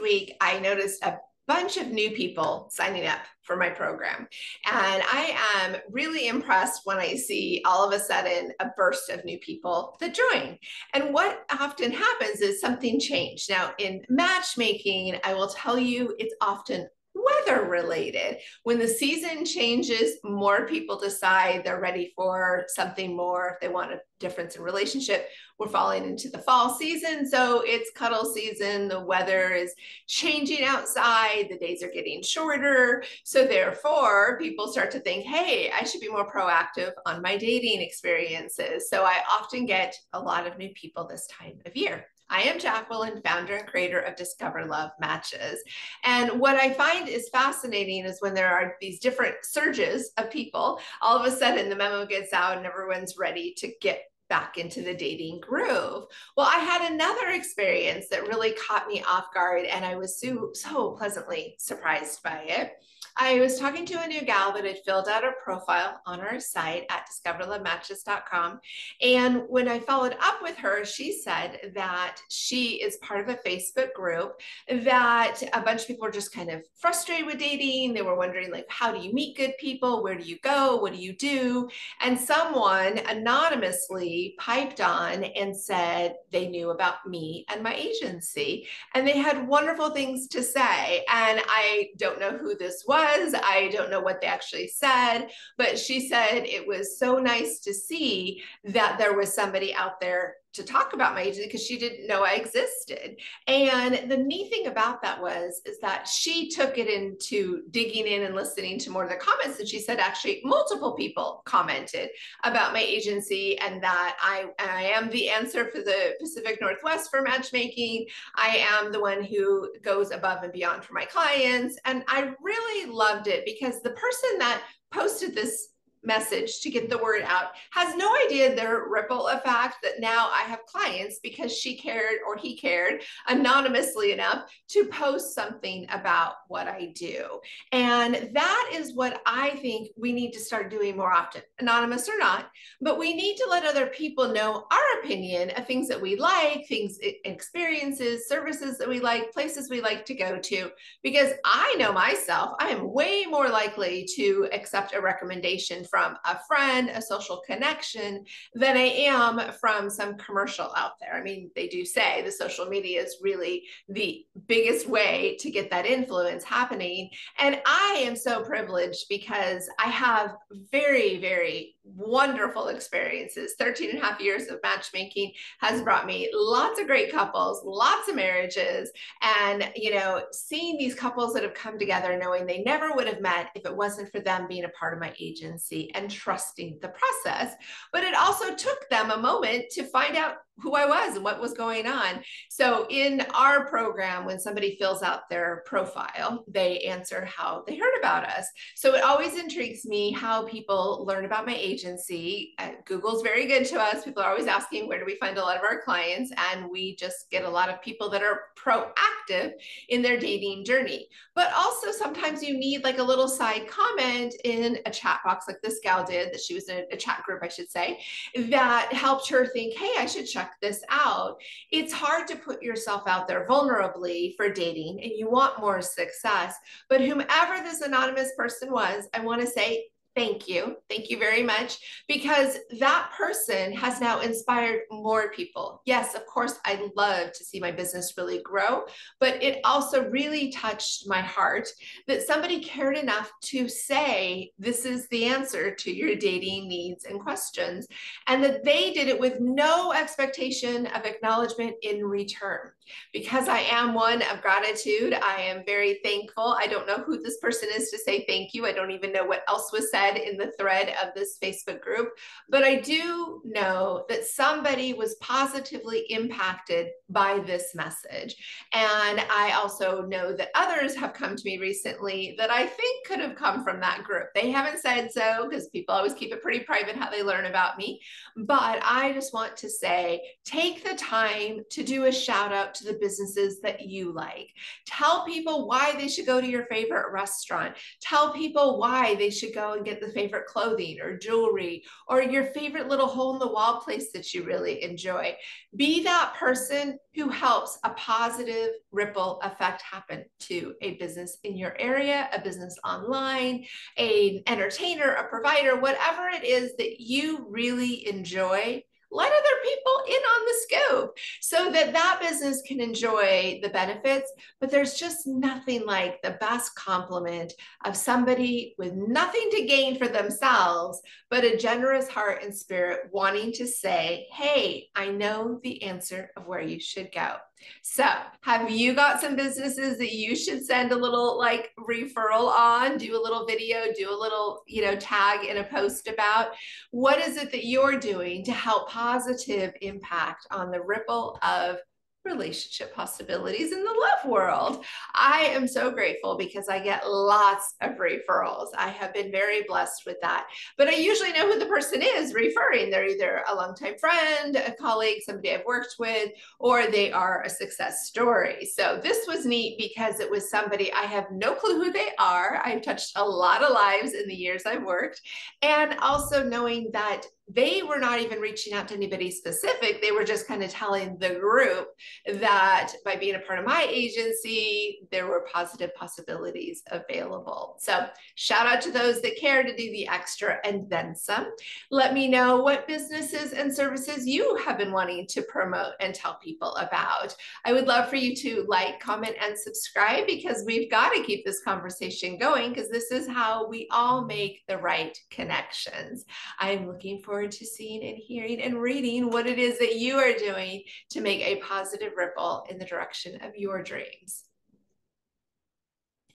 week, I noticed a bunch of new people signing up for my program. And I am really impressed when I see all of a sudden a burst of new people that join. And what often happens is something changed. Now, in matchmaking, I will tell you it's often weather related. When the season changes, more people decide they're ready for something more. If they want a difference in relationship, we're falling into the fall season. So it's cuddle season. The weather is changing outside. The days are getting shorter. So therefore, people start to think, hey, I should be more proactive on my dating experiences. So I often get a lot of new people this time of year. I am Jacqueline, founder and creator of Discover Love Matches. And what I find is fascinating is when there are these different surges of people, all of a sudden the memo gets out and everyone's ready to get back into the dating groove. Well, I had another experience that really caught me off guard and I was so, so pleasantly surprised by it. I was talking to a new gal that had filled out a profile on our site at discoverlovematches.com. And when I followed up with her, she said that she is part of a Facebook group that a bunch of people were just kind of frustrated with dating. They were wondering, like, how do you meet good people? Where do you go? What do you do? And someone anonymously piped on and said they knew about me and my agency. And they had wonderful things to say. And I don't know who this was. I don't know what they actually said, but she said it was so nice to see that there was somebody out there to talk about my agency because she didn't know I existed. And the neat thing about that was is that she took it into digging in and listening to more of the comments. And she said actually multiple people commented about my agency and that I I am the answer for the Pacific Northwest for matchmaking. I am the one who goes above and beyond for my clients. And I really loved it because the person that posted this message to get the word out has no idea their ripple effect that now I have clients because she cared or he cared anonymously enough to post something about what I do. And that is what I think we need to start doing more often, anonymous or not, but we need to let other people know our opinion of things that we like, things, experiences, services that we like, places we like to go to, because I know myself, I am way more likely to accept a recommendation from a friend, a social connection, than I am from some commercial out there. I mean, they do say the social media is really the biggest way to get that influence happening. And I am so privileged because I have very, very wonderful experiences. 13 and a half years of matchmaking has mm. brought me lots of great couples, lots of marriages, and, you know, seeing these couples that have come together knowing they never would have met if it wasn't for them being a part of my agency and trusting the process. But it also took them a moment to find out who I was and what was going on. So in our program, when somebody fills out their profile, they answer how they heard about us. So it always intrigues me how people learn about my agency. Uh, Google's very good to us. People are always asking, where do we find a lot of our clients? And we just get a lot of people that are proactive in their dating journey. But also sometimes you need like a little side comment in a chat box like this gal did that she was in a chat group, I should say, that helped her think, hey, I should check this out. It's hard to put yourself out there vulnerably for dating and you want more success. But whomever this anonymous person was, I want to say Thank you. Thank you very much. Because that person has now inspired more people. Yes, of course, I love to see my business really grow, but it also really touched my heart that somebody cared enough to say, This is the answer to your dating needs and questions. And that they did it with no expectation of acknowledgement in return. Because I am one of gratitude, I am very thankful. I don't know who this person is to say thank you. I don't even know what else was said in the thread of this Facebook group, but I do know that somebody was positively impacted by this message. And I also know that others have come to me recently that I think could have come from that group. They haven't said so because people always keep it pretty private how they learn about me. But I just want to say take the time to do a shout out to the businesses that you like. Tell people why they should go to your favorite restaurant. Tell people why they should go and get get the favorite clothing or jewelry or your favorite little hole in the wall place that you really enjoy. Be that person who helps a positive ripple effect happen to a business in your area, a business online, an entertainer, a provider, whatever it is that you really enjoy let other people in on the scope so that that business can enjoy the benefits. But there's just nothing like the best compliment of somebody with nothing to gain for themselves but a generous heart and spirit wanting to say hey i know the answer of where you should go so, have you got some businesses that you should send a little like referral on, do a little video, do a little, you know, tag in a post about? What is it that you're doing to help positive impact on the ripple of relationship possibilities in the love world. I am so grateful because I get lots of referrals. I have been very blessed with that. But I usually know who the person is referring. They're either a longtime friend, a colleague, somebody I've worked with, or they are a success story. So this was neat because it was somebody I have no clue who they are. I've touched a lot of lives in the years I've worked. And also knowing that they were not even reaching out to anybody specific. They were just kind of telling the group that by being a part of my agency, there were positive possibilities available. So, shout out to those that care to do the extra and then some. Let me know what businesses and services you have been wanting to promote and tell people about. I would love for you to like, comment, and subscribe because we've got to keep this conversation going because this is how we all make the right connections. I'm looking forward forward to seeing and hearing and reading what it is that you are doing to make a positive ripple in the direction of your dreams.